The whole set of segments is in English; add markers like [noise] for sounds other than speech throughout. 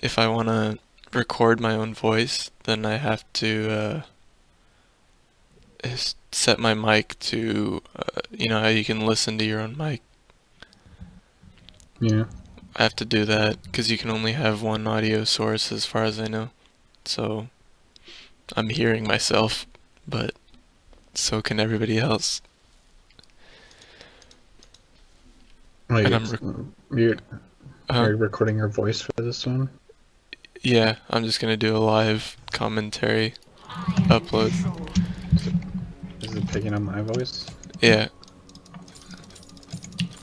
if I want to record my own voice, then I have to uh, set my mic to, uh, you know how you can listen to your own mic. Yeah. I have to do that because you can only have one audio source as far as I know. So I'm hearing myself, but so can everybody else. Wait, And I'm it's- you're, Uh, you're recording your voice for this one? Yeah, I'm just gonna do a live commentary upload. Is it picking up my voice? Yeah,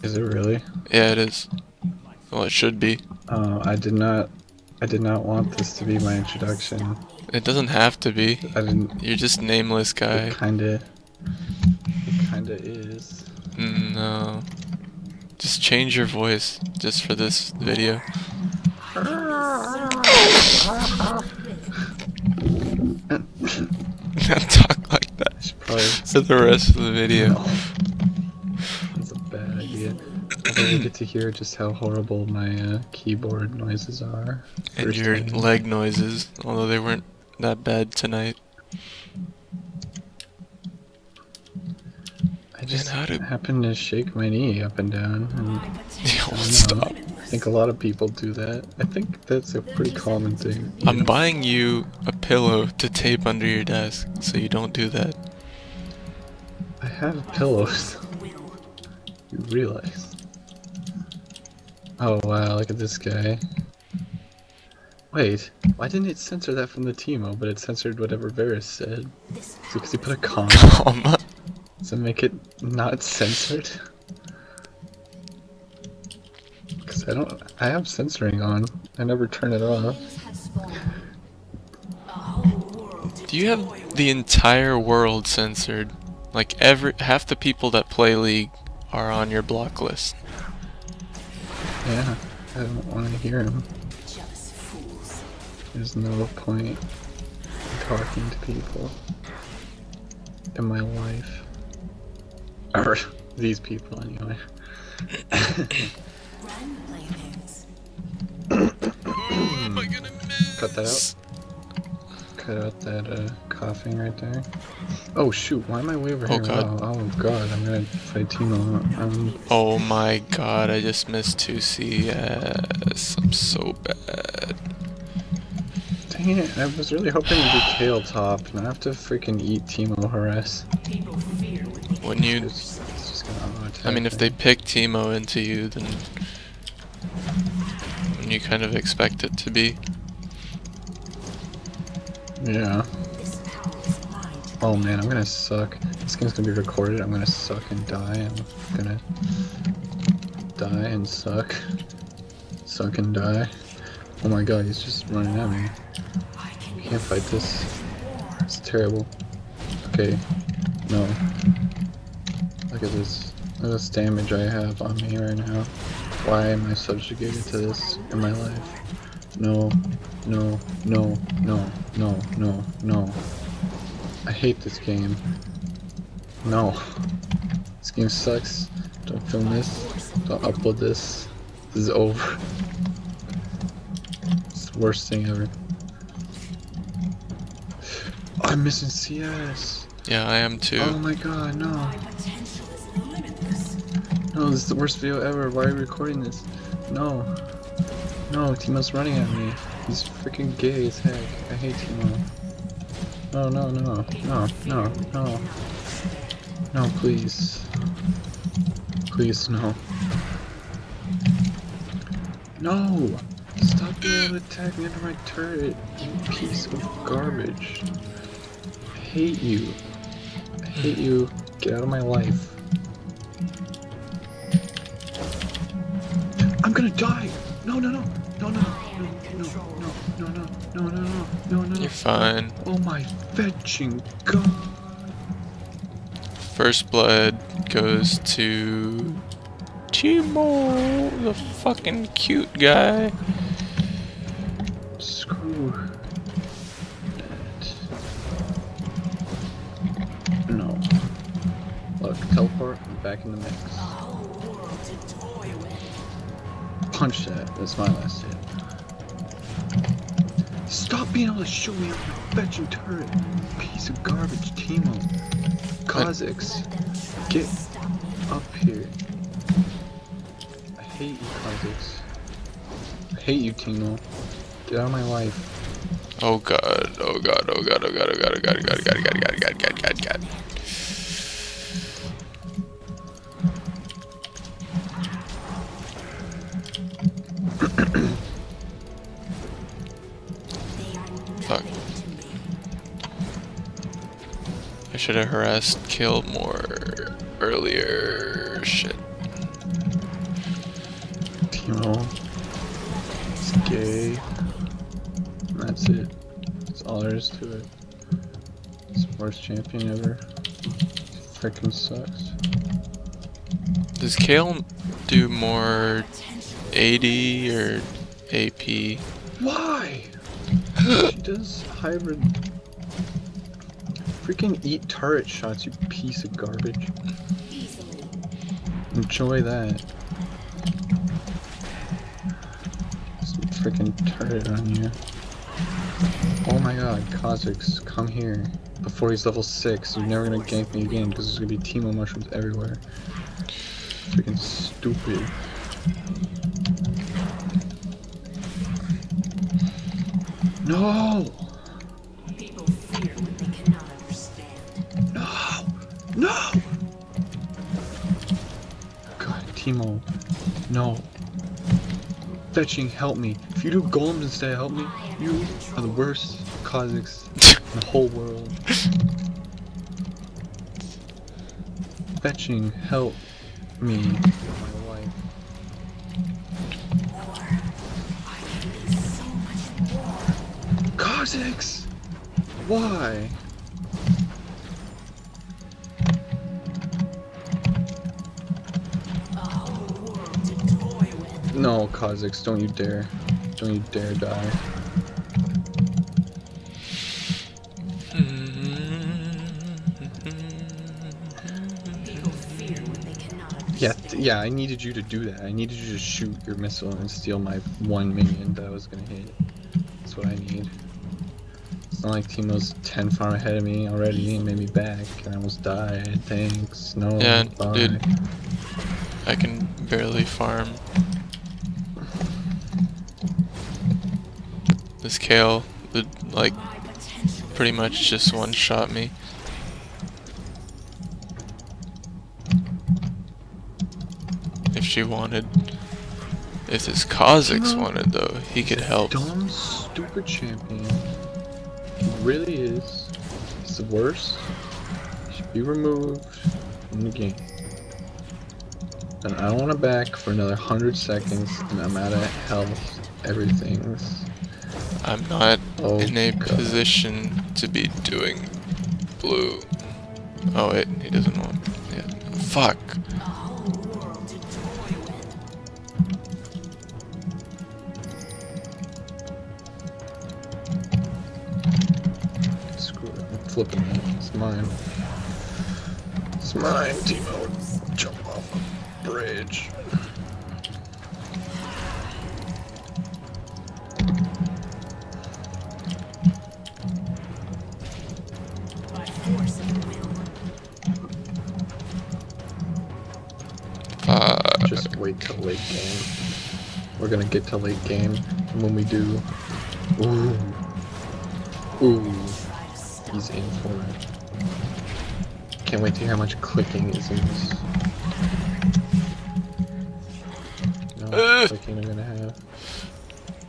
Is it really? yeah, it is. Well, it should be. Oh, I did not. I did not want this to be my introduction. It doesn't have to be. I didn't. You're just nameless guy. It kinda. It kinda is. No. Just change your voice just for this video. [laughs] Not talk like that for the rest of the video. No. That's a bad idea. I don't get to hear just how horrible my uh, keyboard noises are. And your time. leg noises, although they weren't that bad tonight. I just how to- happened to shake my knee up and down, and [laughs] I stop. I think a lot of people do that. I think that's a pretty common thing. I'm buying you a pillow to tape under your desk so you don't do that. I have pillows. [laughs] You realize? Oh wow, look at this guy. Wait, why didn't it censor that from the Teemo, but it censored whatever Varys said? Is it because he put a comma? [laughs] Comma. Does it make it not censored? I don't. I have censoring on. I never turn it off. Do you have the entire world censored? Like every half the people that play League are on your block list. Yeah, I don't want to hear him. There's no point in talking to people in my life. Or [laughs] these people, anyway. [coughs] [laughs] Cut that out. Cut out that uh, coughing right there. Oh shoot, why am I way over Oh, here? God. Oh, oh god, I'm gonna fight Teemo. Um, Oh my god, I just missed 2CS. I'm so bad. dang it, I was really hoping to do Kayle top, and I have to freaking eat Teemo harass. When you It's, it's just gonna I mean if they pick Teemo into you then you kind of expect it to be. Yeah. Oh man, I'm gonna suck. This game's gonna be recorded. I'm gonna suck and die. I'm gonna die and suck. Suck and die. Oh my god, he's just running at me. I can't fight this. It's terrible. Okay. No. Look at this. Look at this damage I have on me right now. Why am I subjugated to this in my life? No, no, no, no, no, no, no. I hate this game. No. This game sucks. Don't film this. Don't upload this. This is over. It's the worst thing ever. I'm missing CS. Yeah, I am too. Oh my god, no. No, this is the worst video ever. Why are you recording this? No. No, Teemo's running at me. He's freaking gay as heck. I hate Teemo. No, no, no, no, no, no. No, please. Please, no. No! Stop being able to attack me under my turret, you piece of garbage. I hate you. I hate you. Get out of my life. Gonna die! No, no, no! No, no, no, no, no, no, no, no, no, no, no, no. You're fine. Oh my fetching god! First blood goes to Teemo, the fucking cute guy. Screw that. No. Look, teleport, back in the mix. Punch that, that's my last hit. Stop being able to shoot me up your fetching turret. Piece of garbage, Teemo. Kha'Zix, get up here. I hate you, Kha'Zix. I hate you, Teemo. Get out of my life. Oh god, oh god, oh god, oh god, oh god, oh god, oh god, oh god, oh god, oh god, oh god, god, god, god. Should have harassed Kill more earlier. Shit. Teemo. It's gay. And that's it. That's all there is to it. It's the worst champion ever. Freaking sucks. Does Kayle do more AD or AP? Why? [gasps] she does hybrid. Freaking eat turret shots, you piece of garbage. Enjoy that. Some freaking turret on you. Oh my god, Kha'Zix, come here. Before he's level 6, you're never gonna gank me again because there's gonna be Teemo mushrooms everywhere. Freaking stupid. No! No! God, Teemo. No. Fetching, help me. If you do golems instead of help me, you are the worst Kha'Zix in the whole world. Fetching, help me. My! Why? No, Kha'Zix, don't you dare. Don't you dare die. People fear what they cannot Yeah, yeah, I needed you to do that. I needed you to shoot your missile and steal my one minion that I was gonna hit. That's what I need. It's not like Teemo's 10 farm ahead of me already and made me back and I almost died. Thanks. No. Yeah, bye. dude. I can barely farm. This Kayle would like pretty much just one shot me. If she wanted. If this Kha'Zix Teemo? wanted though, he could help. Dumb, stupid champion. He really is. He's the worst. He should be removed from the game. And I don't want to back for another 100 seconds and I'm out of health. Everything's. I'm not Oh, in a God. position to be doing blue. Oh wait, he doesn't want. Yeah. Fuck. a whole world to toy with. Screw it. I'm flipping it. It's mine. It's mine, Teemo. Jump off a bridge. Late game. We're gonna get to late game, and when we do, ooh, ooh, he's in for it. Can't wait to hear how much clicking is in this. No Ugh. clicking I'm gonna have.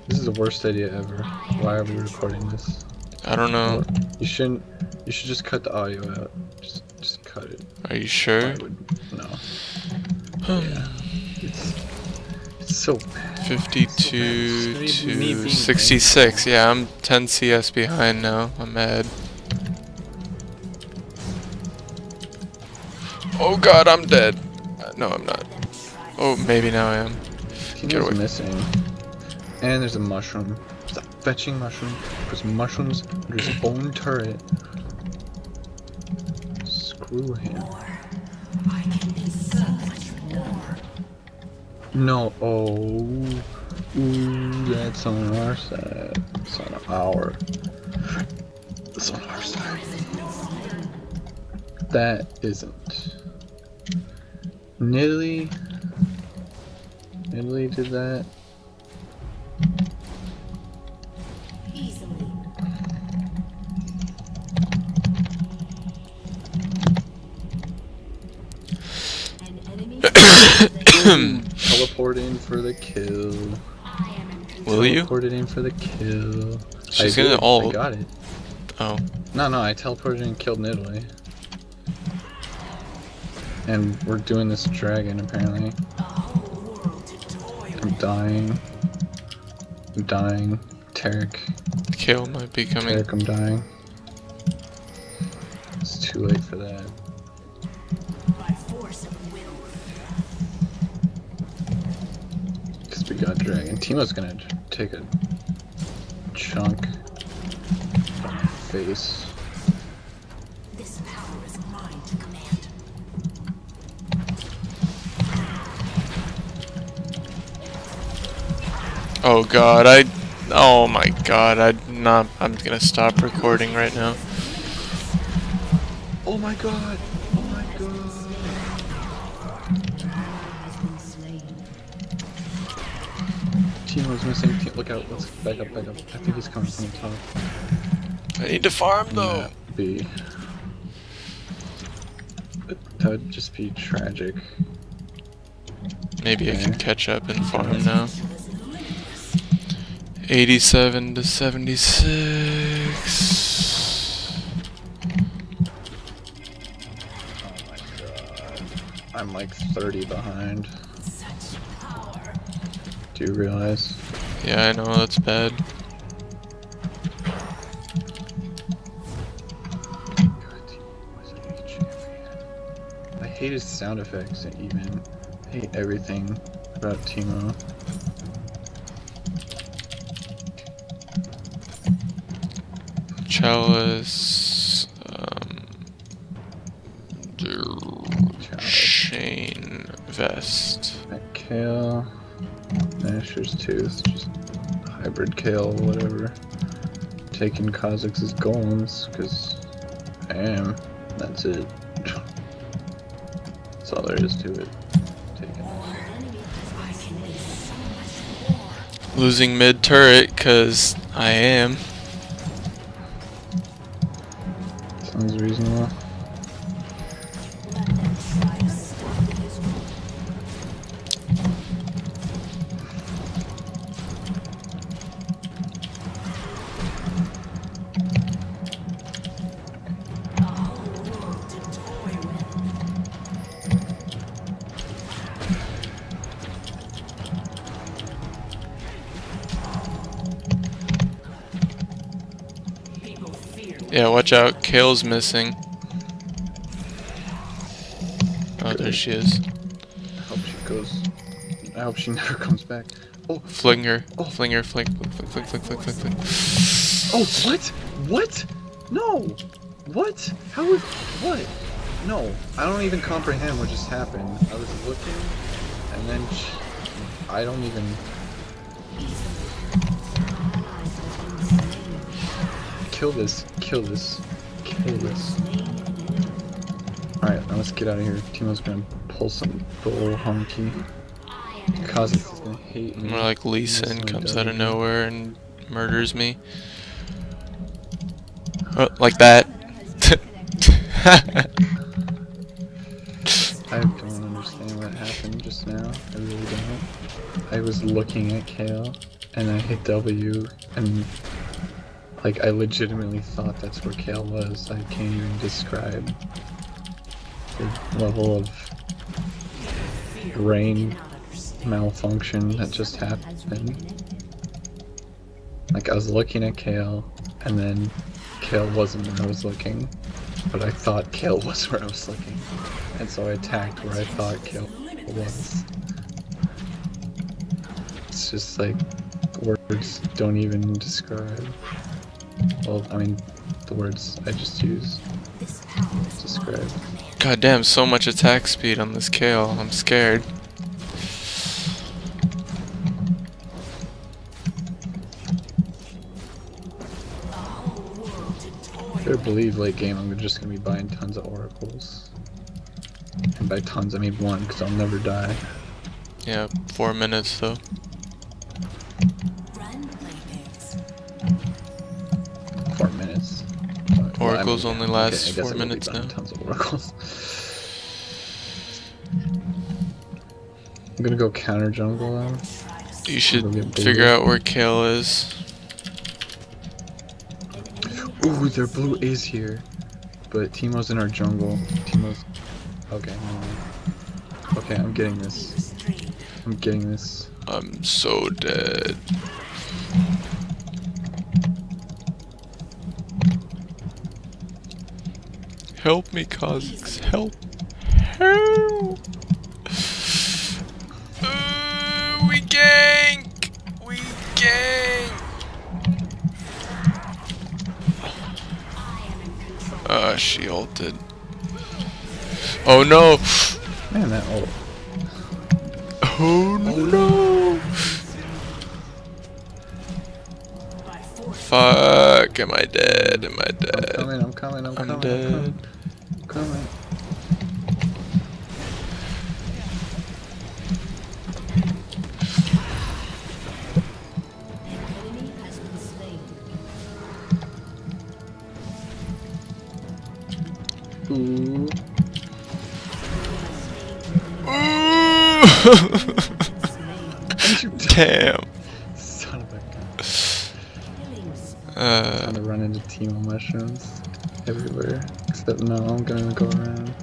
This is the worst idea ever. Why are we recording this? I don't know. You shouldn't. You should just cut the audio out. Just, just cut it. Are you sure? would. No. [sighs] Yeah. It's. It's so bad. 52 It's gonna be me to being 66. Yeah, I'm 10 CS behind now. I'm mad. Oh god, I'm dead. Uh, No, I'm not. Oh, maybe now I am. Get away. missing. And there's a mushroom. It's a fetching mushroom. Because mushrooms under his own turret. Screw him. No. Oh. Ooh, that's on our side. It's on our. It's on our side. That isn't. Nidalee. Nidalee did that. Easily. [coughs] Teleport in for the kill. Will you? Teleported in for the kill. She's I gonna did, I got it. Oh. No, no, I teleported and killed Nidalee. And we're doing this dragon apparently. A whole world to toy I'm dying. I'm dying. Tarek. Kayle might be coming. Tarek, I'm dying. It's too late for that. Because we got dragon. Teemo's gonna take a chunk from face. This power is mine to command. Oh god, I. Oh my god, I'm not. I'm gonna stop recording right now. Oh my god! Teemo's missing. Ti- Look out. Let's back up, back up. I think he's coming from the top. I need to farm though. Would. That would just be tragic. Maybe I can catch up and farm now. 87 to 76. Oh my god. I'm like 30 behind. Do you realize? Yeah, I know that's bad. God, Teemo was a champion. I hate his sound effects and even. I hate everything about Teemo. Chalice. Nashor's Tooth. Just hybrid Kayle, whatever. Taking Kha'Zix's golems, because I am. That's it. [laughs] That's all there is to it. Losing mid turret, cause I am. Yeah, watch out. Kayle's missing. Oh, there she is. I hope she goes. I hope she [laughs] never comes back. Oh, Fling her. Oh. Fling her. Fling, fling, fling, fling, fling, fling, fling. oh, what? What? No! What? How is. What? No, I don't even comprehend what just happened. I was looking, and then. sh I don't even. Kill this. Kill this. Kill this. Alright, now let's get out of here. Teemo's gonna pull some bull honky. Kha'Zix is gonna hate me. More like Lee Sin comes out of nowhere and murders me. Oh, like that. [laughs] I don't understand what happened just now. I really don't. I was looking at Kayle, and I hit W, and like I legitimately thought that's where Kayle was. I can't even describe the level of brain malfunction that just happened. Like I was looking at Kayle, and then Kayle wasn't where I was looking, but I thought Kayle [laughs] was where I was looking, and so I attacked where I thought Kayle was. It's just like words don't even describe. Well, I mean, the words I just used. Describe. God damn, so much attack speed on this Kayle. I'm scared. I believe late game I'm just gonna be buying tons of oracles. And by tons I mean one, because I'll never die. Yeah, four minutes though. But- well, I Oracles mean, only last four I will be minutes now. Tons of oracles. I'm gonna go counter jungle now. You should figure out where Kayle is. Ooh, their blue is here. But Teemo's in our jungle. Teemo's. Okay. Okay, I'm getting this. I'm getting this. I'm so dead. Help me, Kha'Zix. Help. Help. Uh, we gank. We gank. I am in control. Uh, she ulted. Oh no. Man, that ult. Oh no. By. Fuck. Am I dead? Am I I'm dead? coming, I'm coming, I'm I'm coming. Dead. coming. I'm coming. Enemy has been slain. Ooh. [laughs] Damn. son of a gun. Uh, I'm gonna run into Teemo mushrooms everywhere. Except no, I'm gonna go around.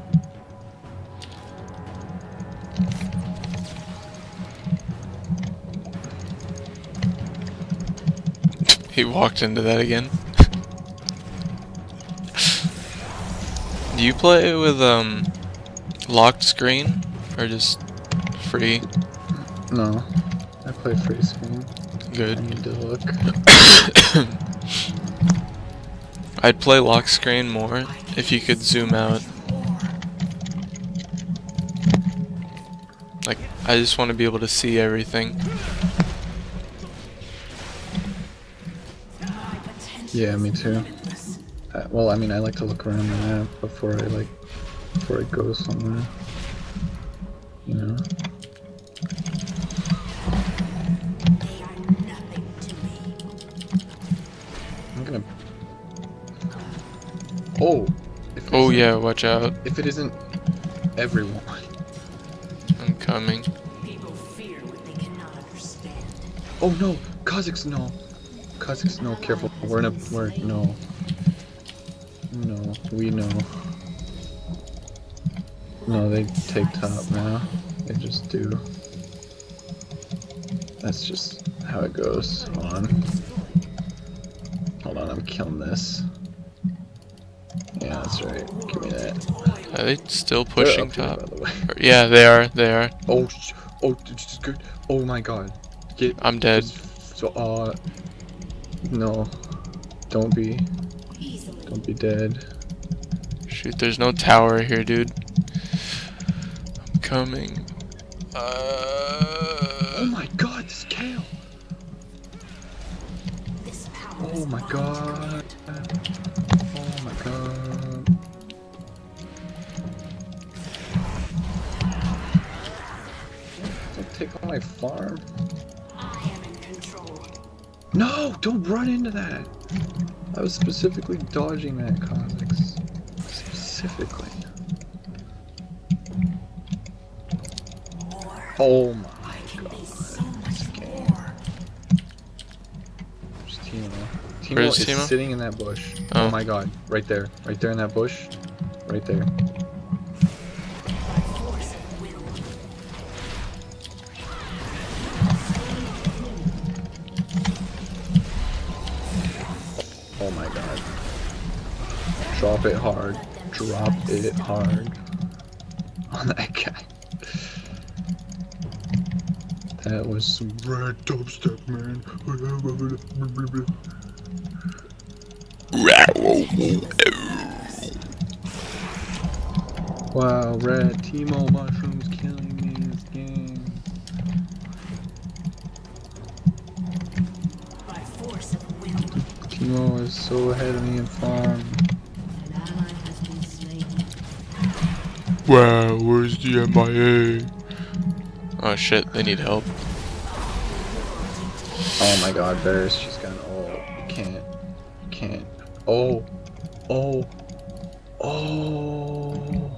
he walked into that again. Do you play with um locked screen or just free? No. I play free screen. I Good. need to look. [coughs] I'd play lock screen more if you could zoom out. Like I just want to be able to see everything. Yeah, me too. Uh, well, I mean, I like to look around the map before I like, before I go somewhere. Yeah, watch out. If it isn't everyone. I'm coming. People fear what they cannot understand. Oh no, Kha'Zix no. Kha'Zix no, careful. We're in a we're no. No, we know. No, they take top now. They just do. That's just how it goes. Hold on. Hold on, I'm killing this. Yeah, that's right. Give me that. Are they still pushing here, top? by the. Or- Yeah, they are. They are. Oh, oh, this is good. Oh my god. Get. I'm dead. just- So, uh, no, don't be, don't be dead. Shoot, there's no tower here, dude. I'm coming. Oh Uh, my god, this Kayle. Oh my god. My farm. I am in control. No, don't run into that. I was specifically dodging that, Kha'Zix. Specifically. More. Oh my I can be god. so much game. more. Teemo? Teemo is Teemo? sitting in that bush. Oh. Oh. my god. Right there. Right there in that bush. Right there. Drop it hard. Drop it hard. [laughs] On that guy. That was some red dubstep, man. Wow, red Teemo mushrooms killing me in this game. By force of will. Teemo is so ahead of me in farm. Wow, where's the MIA? Oh shit, they need help. Oh my god, Varys, she's got an ult. You can't. You can't. Oh. Oh. Oh.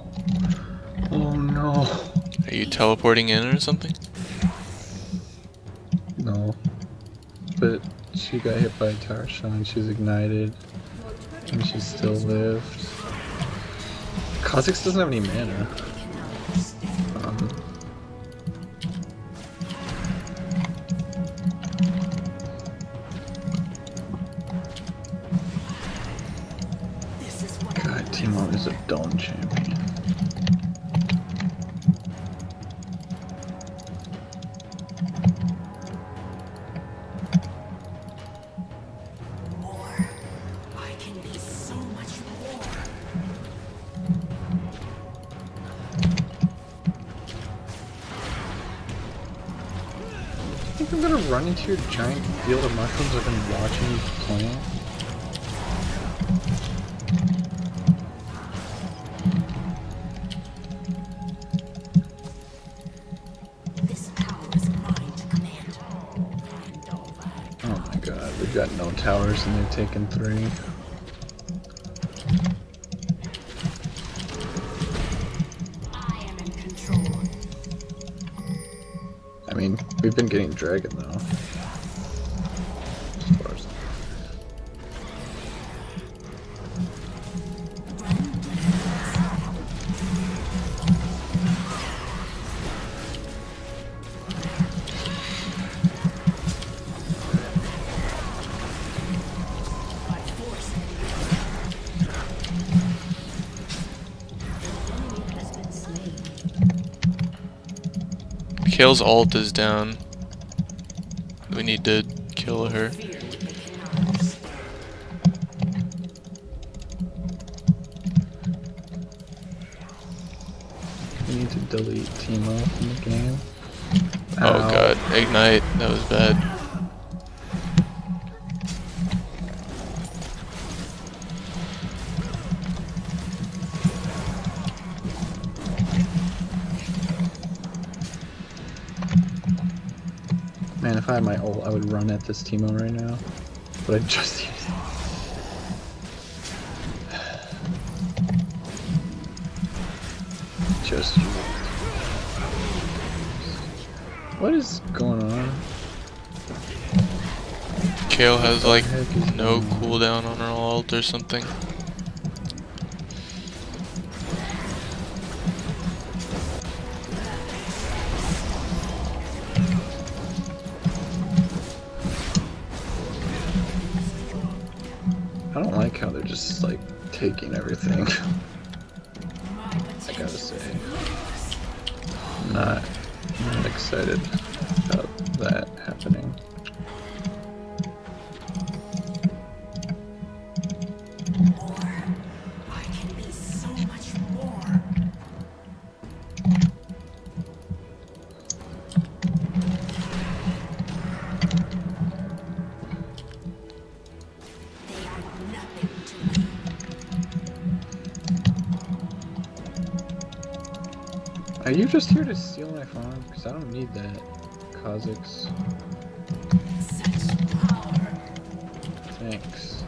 Oh no. Are you teleporting in or something? No. But she got hit by a tower shot and she's ignited. And she still lived. Kha'Zix doesn't have any mana. Think I'm gonna run into your giant field of mushrooms I've been watching you plant. This power is mine to command. And all that. Oh my god, we've got no towers and they've taken three. Getting dragon though. As far as By force. The enemy has been slain. Kayle's ult is down. We need to kill her. Fear what they cannot understand. we need to delete Teemo from the game. Oh Ow. god, ignite. That was bad. Had my ult, I would run at this Teemo right now. But I just [laughs] used it. [sighs] Just used. [sighs] What is going on? Kayle has like no cooldown on her ult or something. You just here to steal my farm? Because I don't need that. Kha'Zix. Thanks.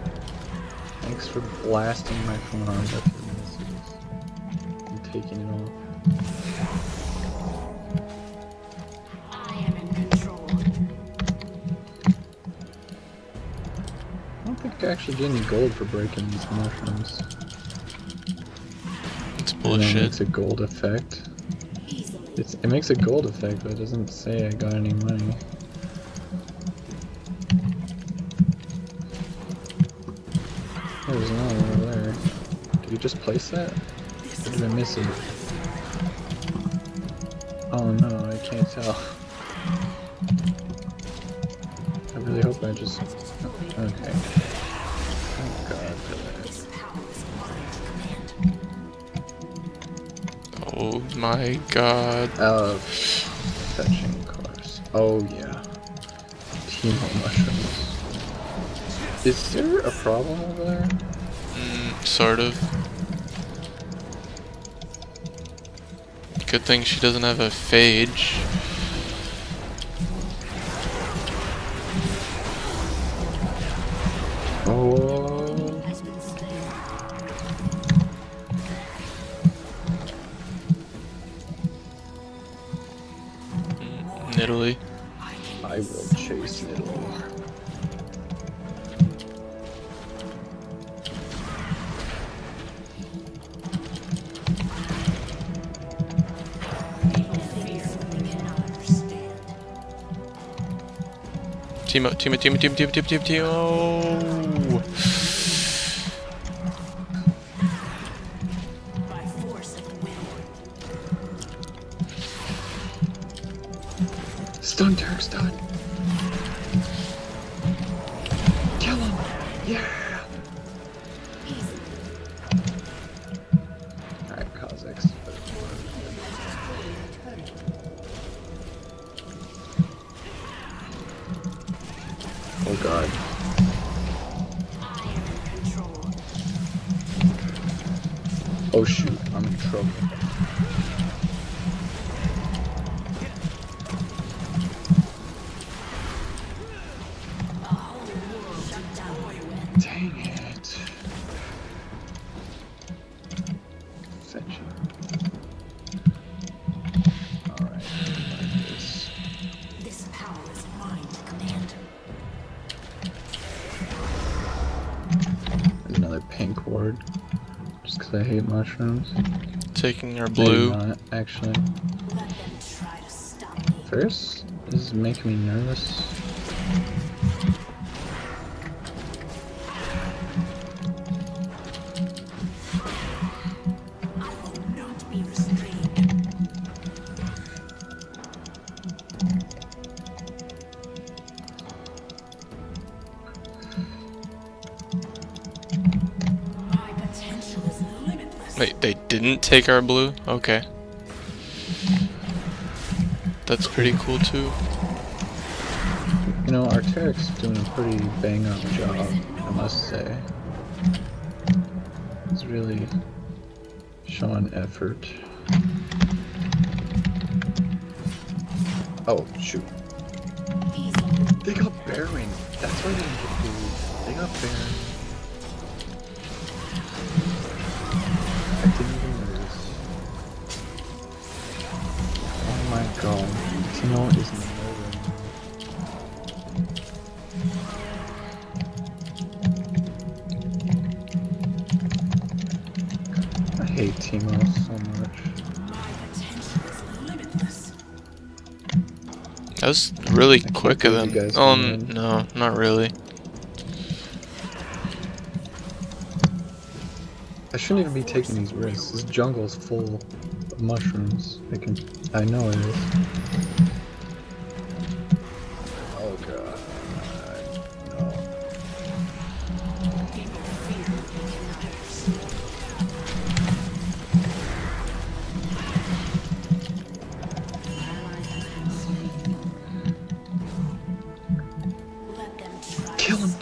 Thanks for blasting my farm with your missiles. And taking it off. I am in control. I don't think I actually get any gold for breaking these mushrooms. It's bullshit. It's a gold effect. It's, it makes a gold effect, but it doesn't say I got any money. Oh, there's another one over there. Did you just place that? Or did I miss it? Oh no, I can't tell. I really hope I just. Okay. Oh my god. Of fetching course. Oh yeah. Teemo mushrooms. Is there a problem over there? Mm, sort of. Good thing she doesn't have a phage. Teemo, Teemo, Teemo, Teemo, Teemo, Teemo, Teemo, Oh shoot, I'm in trouble. Mushrooms. Taking our Maybe blue. not, actually. Let them try to stop me. First, this is making me nervous. Take our blue? Okay. That's pretty cool too. You know, Arc'teryx doing a pretty bang up job, I must say. He's really showing effort. Oh, shoot. They got Baron. That's why they didn't get food. They got Baron. Teemo is murdering. I hate Teemo so much. My potential is limitless. That was really quick of them. Oh, can n- win. no, not really. I shouldn't even be taking these risks. This jungle is full of mushrooms. I can. I know it is.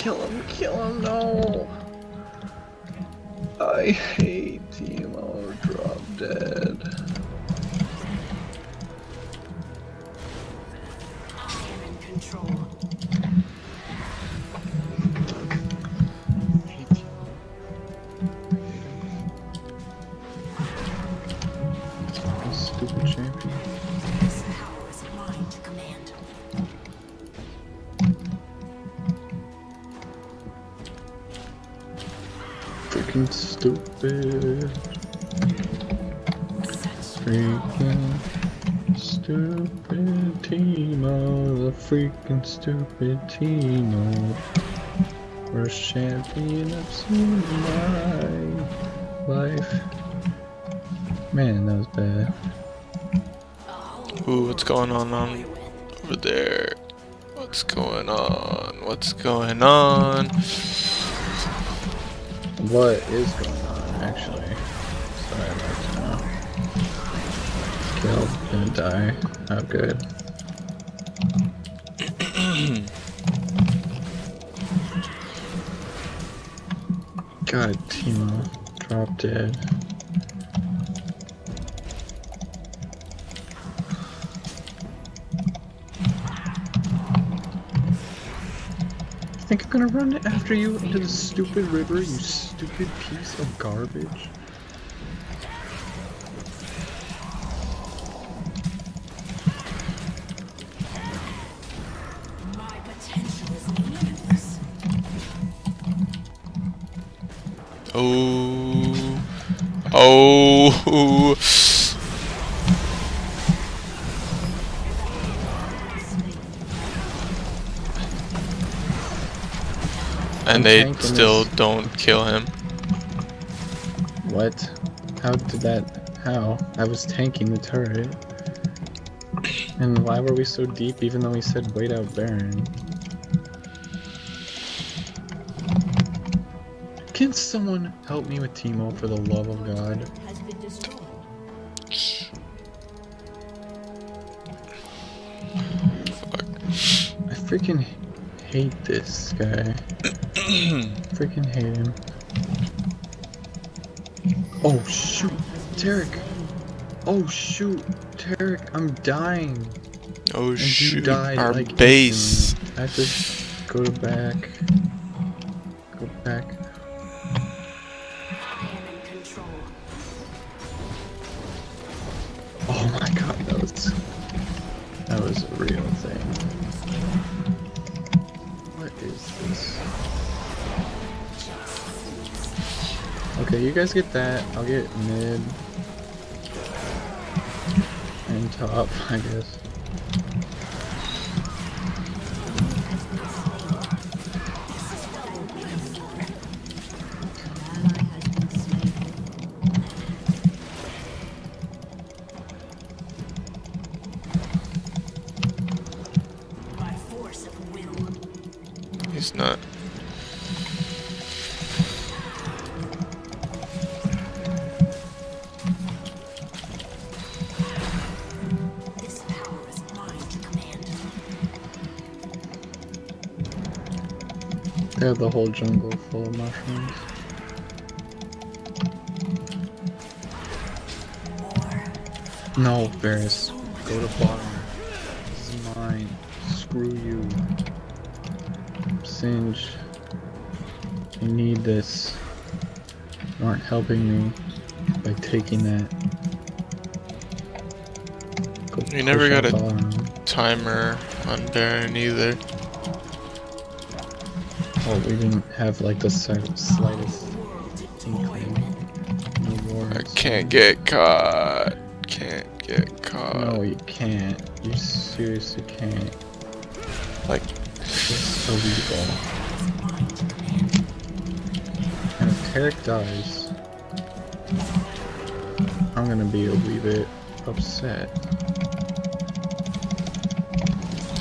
Kill him, kill him, no! I hate Freaking stupid Teemo. Worst champion I've seen in my life. Man, that was bad. Ooh, what's going on on over there? What's going on? What's going on? What is going on, actually? Sorry about that. Killed, gonna die. Oh, good. God, Teemo. Drop dead. I think I'm gonna run after you into the stupid river, you stupid piece of garbage. Oh. Oh. And they still this. don't kill him. What? How did that? How? I was tanking the turret. And why were we so deep even though we said wait out Baron? Can someone help me with Teemo for the love of God? Destroyed. I freaking hate this guy. [coughs] freaking hate him. Oh shoot, Taric. Oh shoot, Taric, I'm dying. Oh And shoot. died Our like base. I have to go back. Go back. Guys get that. I'll get mid and top, I guess. Have the whole jungle full of mushrooms. No, Varus. Go to bottom. This is mine. Screw you. Singe. I need this. You aren't helping me by taking that. Go You never got a- bottom. Timer on Baron either. Oh, we didn't have like the slightest inkling. No I can't get caught. Can't get caught. No, you can't. You seriously can't. Like, It's illegal. And if Taric dies, I'm gonna be a wee bit upset.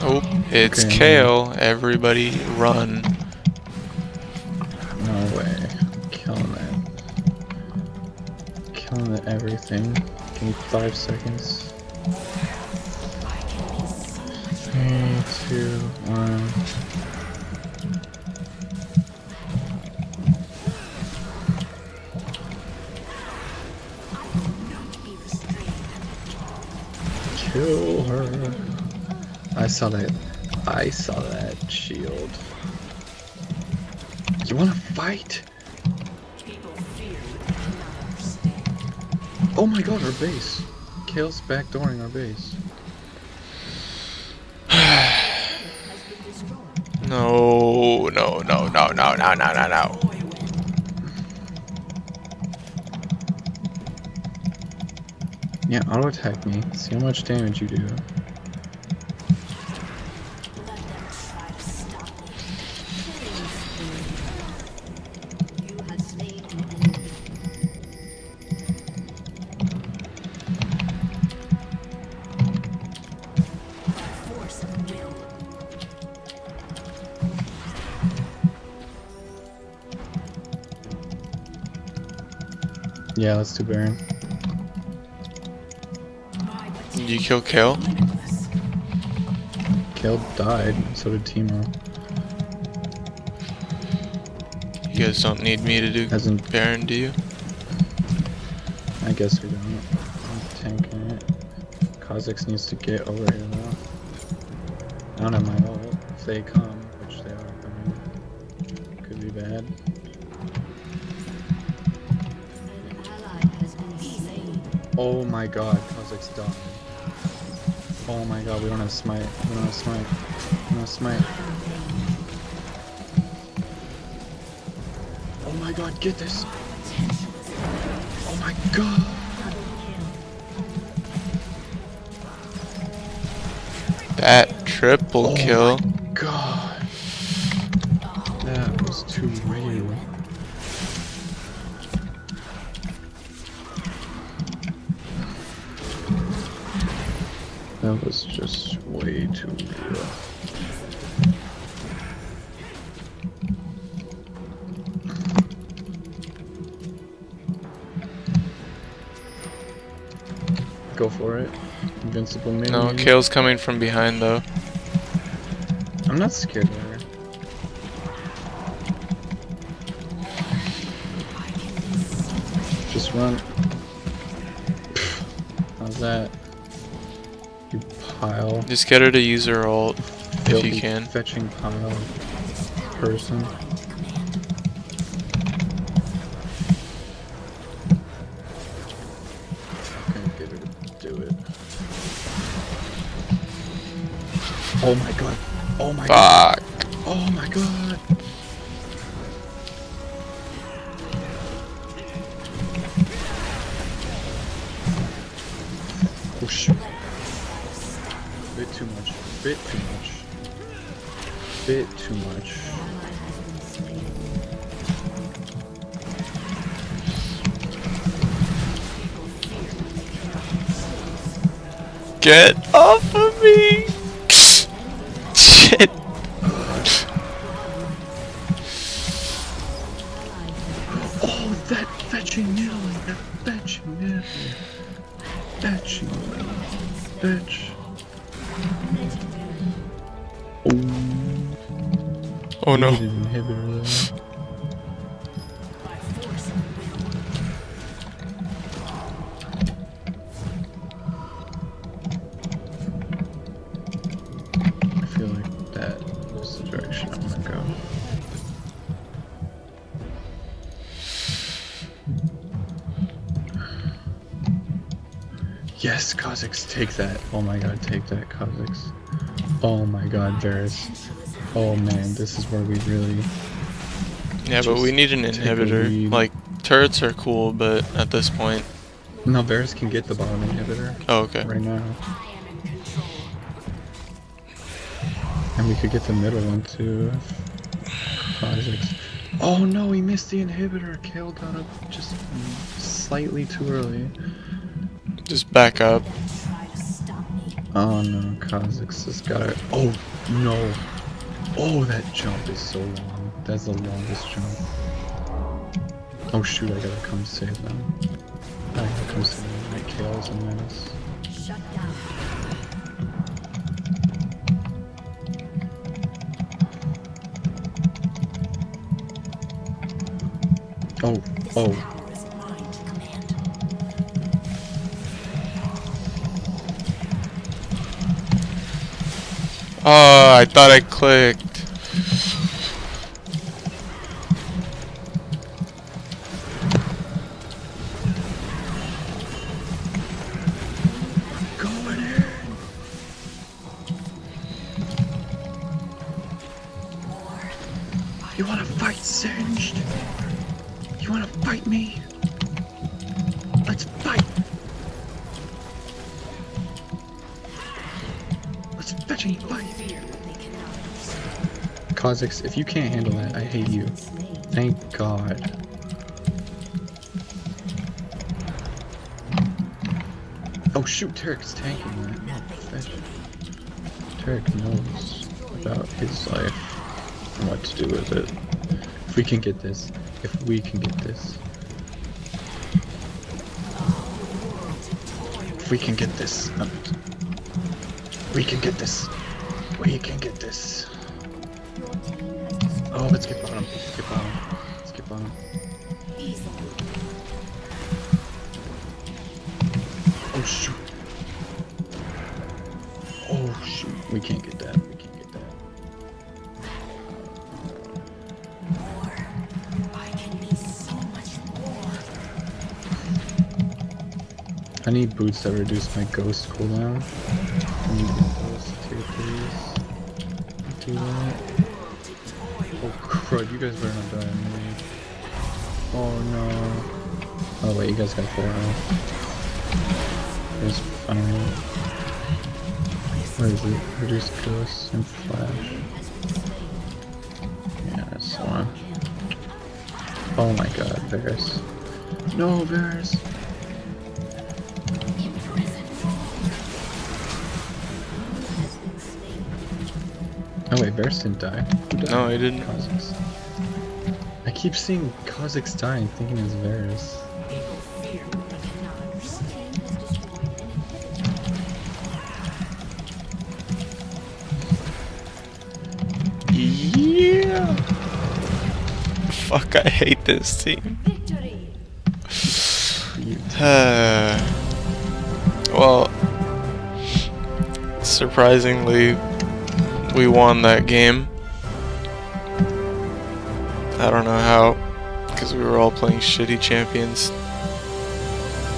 oh, it's Okay. Kayle. Everybody run. Everything. Give me five seconds. Three, two, one. Kill her. I saw that. I saw that shield. You wanna fight? Oh my god, our base. Kayle's backdooring our base. Has [sighs] been destroyed. No, no, no, no, no, no, no, no, no. Yeah, auto attack me. See how much damage you do. Yeah, let's do Baron. Did you kill Kayle? Kayle died, so did Teemo. You guys don't need me to do As in, Baron, do you? I guess we don't. I'm tanking it. Kha'Zix needs to get over here though. I don't have my ult. If they come, which they are coming. Could be bad. Oh my god, Kha'Zix's done. Oh my god, we don't have smite. We don't have smite. We don't have smite. Oh my god, get this! Oh my god! That triple Oh kill. Kayle's coming from behind though. I'm not scared of her. Just run. How's that? You pile. Just get her to use her ult if you can. Fetching pile. Person. Oh my god. Oh my god. Oh my god! Yes, Kha'Zix, take that. Oh my god, take that, Kha'Zix. Oh my god, Varus. Oh man, this is where we really. Yeah, but we need an inhibitor. Like, turrets are cool, but at this point. No, Varus can get the bottom inhibitor Oh, okay. right now. And we could get the middle one too. Kha'Zix. Oh no, he missed the inhibitor. Kayle got up just slightly too early. Just back up. Oh no, Kha'Zix has got it. Oh no. Oh, that jump is so long. That's the longest jump. Oh shoot, I gotta come save them. I gotta come save them. My Kayle's a menace. Shut down. Oh, oh. Oh, I thought I clicked. You wanna fight Singed? You wanna fight me? Fight! Kha'Zix, if you can't handle that, I hate you. Thank God. Oh shoot, Taric's tanking that. Taric knows about his life and what to do with it. If we can get this, if we can get this. If we can get this. We can get this. We can get this. Oh, let's get bottom. Let's get bottom. Let's get bottom. Oh shoot. Oh shoot. We can't get that. We can't get that. I need boots that reduce my ghost cooldown. Do that. Oh crud, you guys better not die on me. Oh no. Oh wait, you guys got four health. It's fine. Where is it? Reduce ghosts and flash. Yeah, that's one. Oh my god, Varus. No, Varus! Bears didn't die. Who died? No, I didn't. Kha'Zix. I keep seeing Kha'Zix dying, thinking it's Varus. Yeah. Fuck, I hate this team. [sighs] Well, surprisingly, we won that game. I don't know how, because we were all playing shitty champions.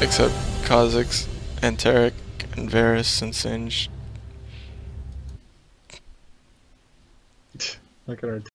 Except Kha'Zix and Taric and Varus and Singe.